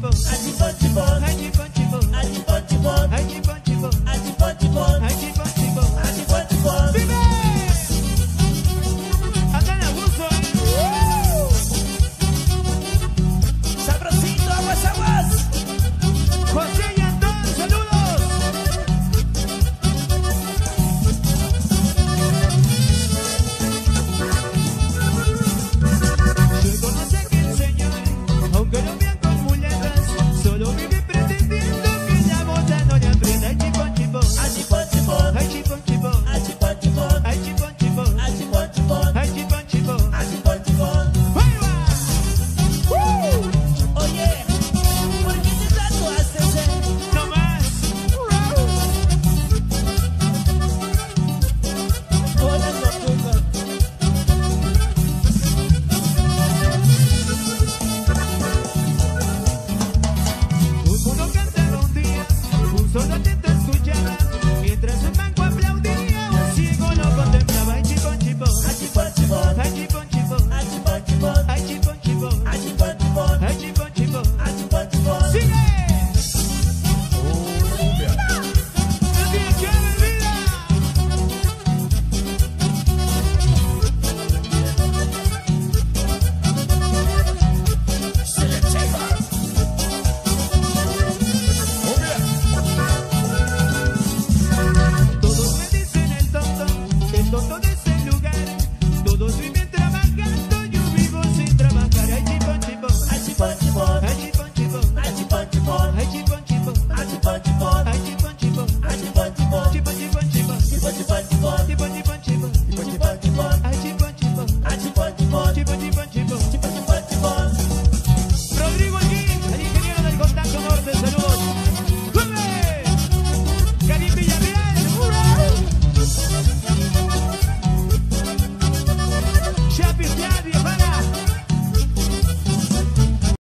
people. chibon chibon chibon chibon chibon